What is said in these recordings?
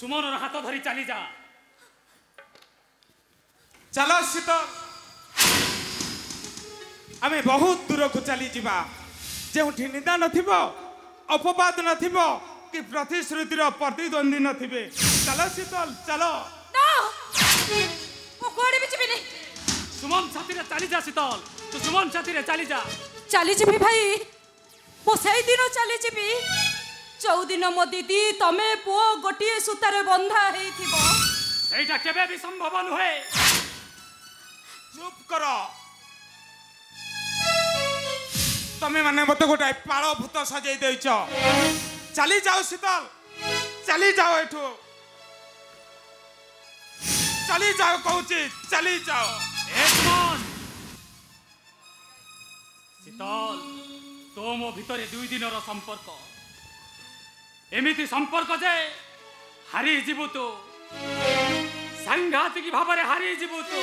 সুমনর হাত ধরি চালি যা চাল শীত আমি বহুত দূরকু চালি যা যেটি নিদা নথিব অপবাদ নথিব কি প্রতিশ্রুতির প্রতিদ্বন্দ্বী নথিবে চাল শীতল চাল সুমন সাথীরে চালি যা শীতল তো সুমন সাথীরে চালি যা চালি যাবি ভাই মো সেই দিন চালি যাবি চৌদিন মো দিদি তুমি পুয় গোটিয়ে সুতারে বন্ধা হয়েছিল সেইটা কেবে বি সম্ভব নুহে চুপ কর তুমি মানে মতো গোটাই পাড় ভূত সজাই দেছ চালি যাও শীতল চালি যাও এঠু চালি যাও কৌচি চালি যাও শীতল তো মো ভিতরে দুই দিনর সম্পর্ক ଏମିତି ସମ୍ପର୍କ ଯେ ହାରିଯିବୁ ତୁ ସାଂଘାତିକ ଭାବରେ ହାରିଯିବୁ ତୁ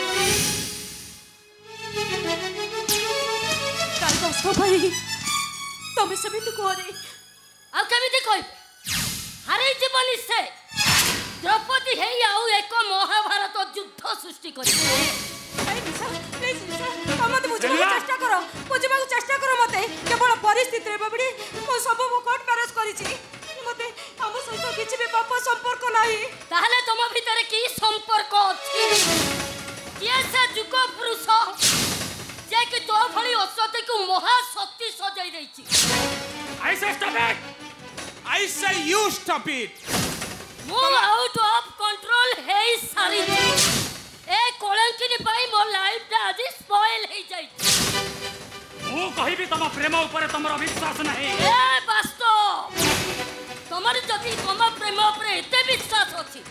ଭାଇ ତମେ ସେମିତି କୁହନି ଆଉ କେମିତି କହିବି ହାରିଯିବ ନିଶ୍ଚୟ ଦ୍ରୌପଦୀ ହେଇ ଆଉ ଏକ ମହାଭାରତ ଯୁଦ୍ଧ ସୃଷ୍ଟି କରିବ ମତେ ବୁଝିବାକୁ ଚେଷ୍ଟା କର ବୁଝିବାକୁ ଚେଷ୍ଟା କର ମତେ କେବଳ ପରିସ୍ଥିତିରେ ବାବିଡ଼ି ମୁଁ ସବୁ ମୁଁ କୋର୍ଟ ମ୍ୟାରେଜ୍ କରିଛି মধ্যে আমার সহিত কিছু বি পাপ সম্পর্ক নাই তাহলে তোম ভিতরে কি সম্পর্ক আছে কে সে যুগ পুরুষ যে কি তো ভলি অসত্যকে মহা শক্তি সজাই দেইছি I say stop it I say you stop it মু আউট অফ কন্ট্রোল হেই সারিছি এ কলঙ্কিনী পাই মো লাইফটা আজি স্পয়েল হেই যাইছি মু কহিবি তম প্রেম উপরে তোমার অবিশ্বাস নাহি তোমার যদি তোম প্রেম উপরে এতে বিশ্বাস অছি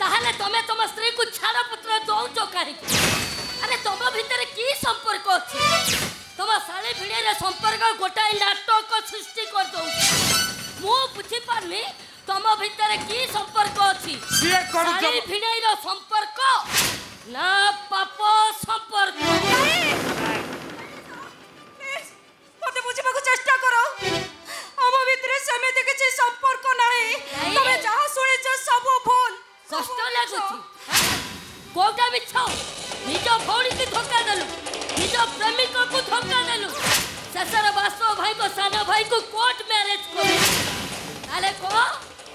তাহলে তুমি তোমার স্ত্রী স্ত্রীকে ছাড়পত্র দৌছ কাহিকি আরে তোম ভিতরে কি সম্পর্ক অছি তোমার শাড়ি ভিড়ে সম্পর্ক গোটাই নাটক সৃষ্টি করদৌ মু বুঝি বুঝিপারুনি তোম ভিতরে কি সম্পর্ক অছি শাড়ি ভিড়াইর সম্পর্ক না পাপ সম্পর্ক মতে বুঝিবাকু চেষ্টা ସହିତ କିଛି ସମ୍ପର୍କ ନାହିଁ ତମେ ଯାହା ଶୁଣିଛ ସବୁ ଭୁଲ କଷ୍ଟ ଲାଗୁଛି କୋଉଟା ମିଛ ନିଜ ଭଉଣୀକୁ ଧୋକା ଦେଲୁ ନିଜ ପ୍ରେମିକକୁ ଧୋକା ଦେଲୁ ଶେଷର ବାସ୍ତବ ଭାଇକୁ ସାନ ଭାଇକୁ କୋର୍ଟ ମ୍ୟାରେଜ କଲୁ ତାହେଲେ କହ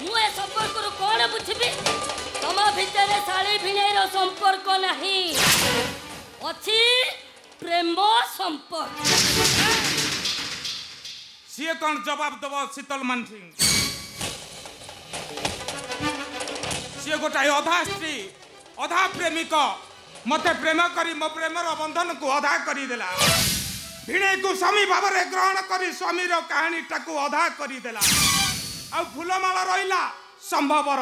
ମୁଁ ଏ ସମ୍ପର୍କରୁ କ'ଣ ବୁଝିବି ତମ ଭିତରେ ଶାଳୀ ଭିଣେଇର ସମ୍ପର୍କ ନାହିଁ ଅଛି ପ୍ରେମ ସମ୍ପର୍କ ସିଏ କଣ ଜବାବ ଦବ ଶୀତଲ ମାନ ସିଂ ସିଏ ଗୋଟାଏ ଅଧା ସ୍ତ୍ରୀ ଅଧା ପ୍ରେମିକ ମତେ ପ୍ରେମ କରି ମୋ ପ୍ରେମର ବନ୍ଧନକୁ ଅଧା କରିଦେଲା ଭିଣେଇକୁ ସ୍ୱାମୀ ଭାବରେ ଗ୍ରହଣ କରି ସ୍ୱାମୀର କାହାଣୀଟାକୁ ଅଧା କରିଦେଲା ଆଉ ଫୁଲମାଳ ରହିଲା ସମ୍ଭବର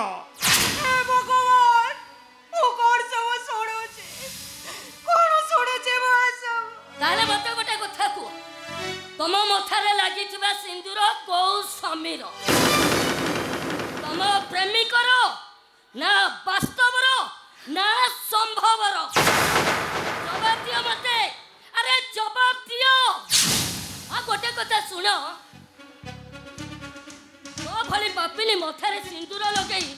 ତାହେଲେ ମତେ ତମ ମଥାରେ ଲାଗିଥିବା ସିନ୍ଦୁର କୋଉ ସମୀର ତମ ପ୍ରେମିକର ନା ବାସ୍ତବର ନା ସମ୍ଭବର ଜବାବ ଦିଅ ମତେ ଆରେ ଜବାବ ଦିଅ ଆଉ ଗୋଟେ କଥା ଶୁଣ ମୋ ଭଳି ପାପିଲି ମଥାରେ ସିନ୍ଦୁର ଲଗେଇ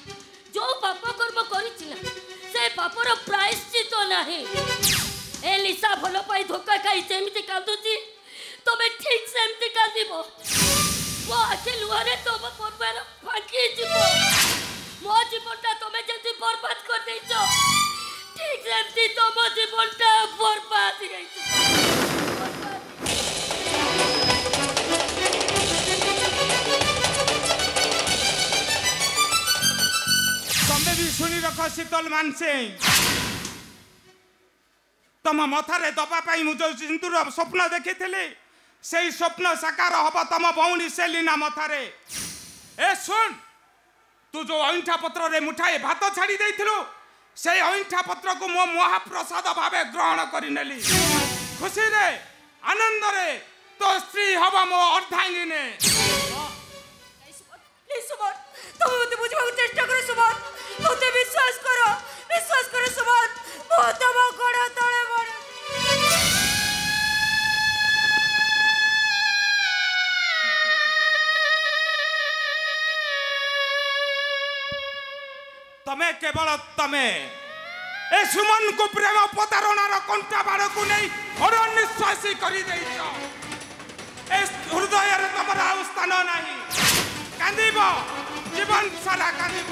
ଯୋଉ ପାପ କର୍ମ କରିଛି ନା ସେ ପାପର ପ୍ରାୟଶ୍ଚିତ ନାହିଁ ଏ ନିଶା ଭଲ ପାଇ ଧୋକା ଖାଇ ସେମିତି କାନ୍ଦୁଛି ତମେ ଠିକ୍ ସେମିତି କାନ୍ଦିବ ମୋ ଆଖି ଲୁହରେ ତମ ପରିବାର ଫାଙ୍କି ଯିବ ମୋ ଜୀବନଟା ତମେ ଯେମିତି ବର୍ବାଦ କରିଦେଇଛ ଠିକ୍ ସେମିତି ତମ ଜୀବନଟା ବର୍ବାଦ ହେଇଯିବ ତମେ ବି ଶୁଣି ରଖ ଶୀତଲ ମାନସିଂ ତମ ମଥାରେ ଦବା ପାଇଁ ମୁଁ ଯେଉଁ ସିନ୍ଦୁର ସ୍ୱପ୍ନ ଦେଖିଥିଲି ସେଇ ସ୍ୱପ୍ନ ସାକାର ହବ ତମ ଭଉଣୀ ସେଲିନା ମଥାରେ ଏ ଶୁଣ ତୁ ଯୋଉ ଅଇଁଠା ପତ୍ରରେ ମୁଠାଏ ଭାତ ଛାଡ଼ି ଦେଇଥିଲୁ ସେଇ ଅଇଁଠା ପତ୍ରକୁ ମୁଁ ମହାପ୍ରସାଦ ଭାବେ ଗ୍ରହଣ କରିନେଲି ଖୁସିରେ ଆନନ୍ଦରେ ତୋ ସ୍ତ୍ରୀ ହବ ମୋ ଅର୍ଦ୍ଧାଙ୍ଗିନେ ବୁଝିବାକୁ ଚେଷ୍ଟା କର ସୁବୋଧ ମୋତେ ବିଶ୍ୱାସ କର কেবল ତମେ ଏ ସୁମନକୁ ପ୍ରେମ ପ୍ରତାରଣାର କଣ୍ଟା ବାଡ଼କୁ ନେଇ ଅରନିଶ୍ୱାସୀ କରିଦେଇଛ ଏ ହୃଦୟରେ ତମର ଆଉ ସ୍ଥାନ ନାହିଁ କାନ୍ଦିବ ଜୀବନ ସାରା କାନ୍ଦିବ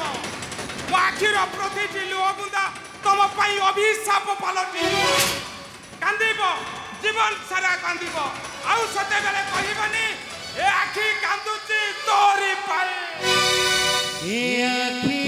ମୋ ଆଖିର ପ୍ରତିଟି ଲୁହ ବୁନ୍ଦା ତମ ପାଇଁ ଅଭିଶାପ ପାଲଟିଯିବ କାନ୍ଦିବ ଜୀବନ ସାରା କାନ୍ଦିବ ଆଉ ସେତେବେଳେ କହିବନି ଏ ଆଖି କାନ୍ଦୁଛି ତୋରି ପାଇଁ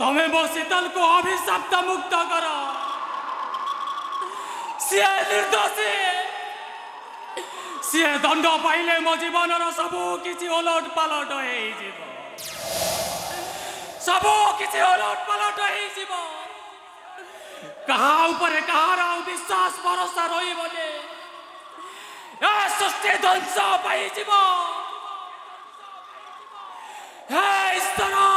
तमें वो शीतल को अभिशप्त मुक्त करो सी निर्दोषी सी दंड पाइले मो जीवन सबु किसी हो सबु किसी हो कहा ऊपर विश्वास भरोसा रही बोले सृष्टि ध्वंस पाई ईश्वर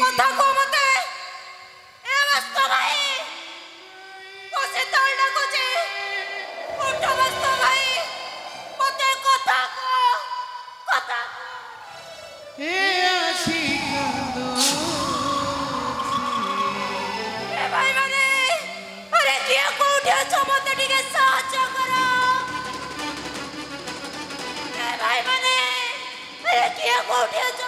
Con thơ 后天。